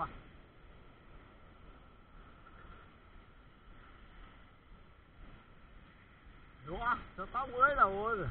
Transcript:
啊！đúng không? Tao mới đầu ôi rồi.